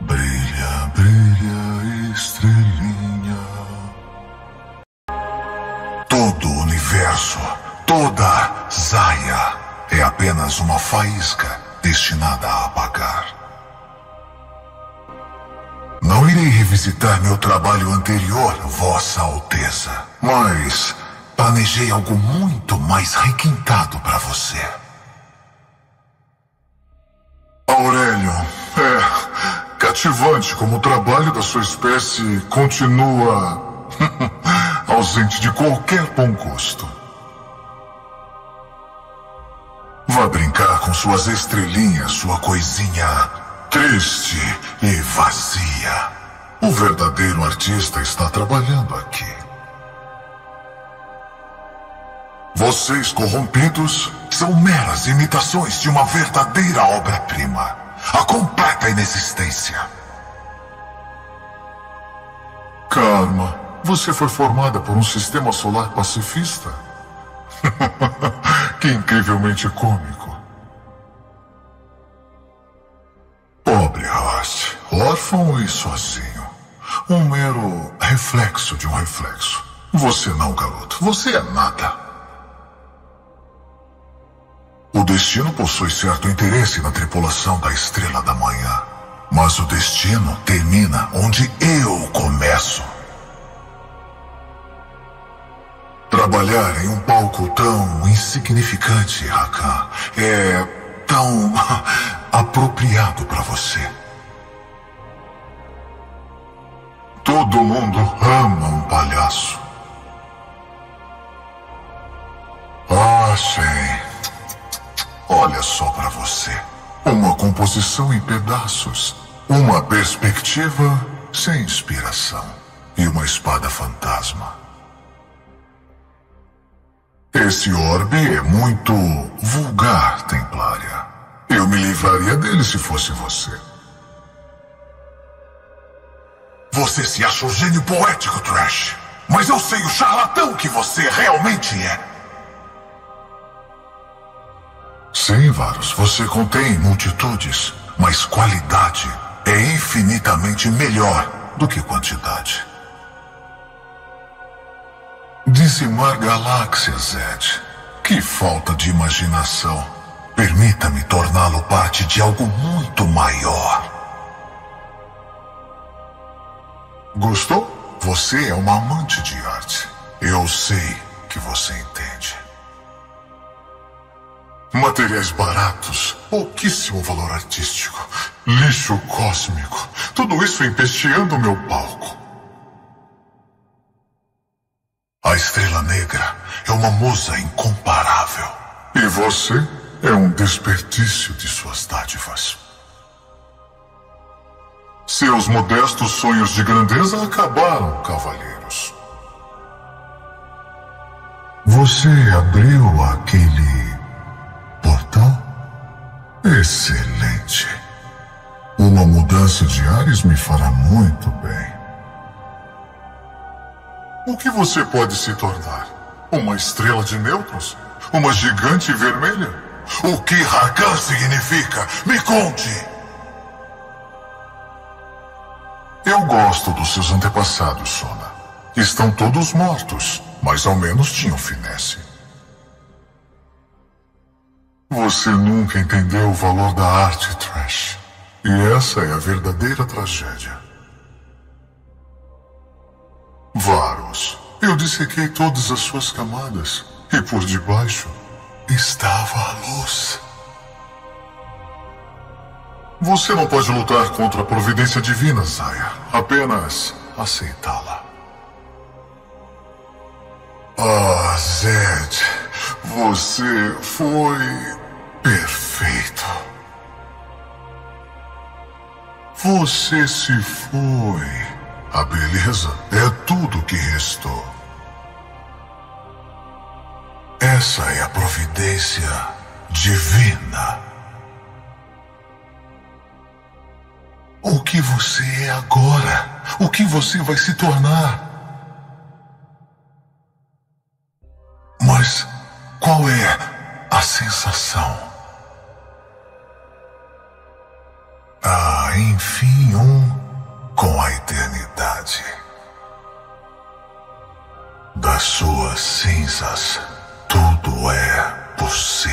Brilha, brilha, estrelinha. Todo o universo, toda Zaya é apenas uma faísca destinada a apagar. Não irei revisitar meu trabalho anterior, Vossa Alteza, mas planejei algo muito mais requintado para você. Aurélio, é cativante como o trabalho da sua espécie continua ausente de qualquer bom gosto. Vá brincar com suas estrelinhas, sua coisinha triste e vazia. O verdadeiro artista está trabalhando aqui. Vocês corrompidos são meras imitações de uma verdadeira obra-prima. A completa inexistência. Karma, você foi formada por um sistema solar pacifista? que incrivelmente cômico. Pobre Host, órfão e sozinho. Um mero reflexo de um reflexo. Você não, garoto. Você é nada. Destino possui certo interesse na tripulação da Estrela da Manhã. Mas o destino termina onde eu começo. Trabalhar em um palco tão insignificante, Rakan, é tão apropriado para você. Todo mundo ama um palhaço. Ah, sim. Olha só para você. Uma composição em pedaços. Uma perspectiva sem inspiração. E uma espada fantasma. Esse orbe é muito vulgar, Templária. Eu me livraria dele se fosse você. Você se acha um gênio poético, Trash. Mas eu sei o charlatão que você realmente é. Sim, Varus, você contém multitudes, mas qualidade é infinitamente melhor do que quantidade. Dizimar galáxias, Zed. Que falta de imaginação. Permita-me torná-lo parte de algo muito maior. Gostou? Você é uma amante de arte. Eu sei que você entende. Materiais baratos, pouquíssimo valor artístico, lixo cósmico, tudo isso empesteando meu palco. A Estrela Negra é uma musa incomparável. E você é um desperdício de suas dádivas. Seus modestos sonhos de grandeza acabaram, cavalheiros. Você abriu aquele? Excelente. Uma mudança de ares me fará muito bem. O que você pode se tornar? Uma estrela de nêutrons? Uma gigante vermelha? O que Rakan significa? Me conte! Eu gosto dos seus antepassados, Sona. Estão todos mortos, mas ao menos tinham finesse. Você nunca entendeu o valor da arte, Trash. E essa é a verdadeira tragédia. Varus, eu dissequei todas as suas camadas. E por debaixo estava a luz. Você não pode lutar contra a providência divina, Zaya. Apenas aceitá-la. Ah, Zed, você foi perfeito. Você se foi. A beleza é tudo que restou. Essa é a providência divina. O que você é agora? O que você vai se tornar? Mas sensação. Enfim, um com a eternidade. Das suas cinzas, tudo é possível.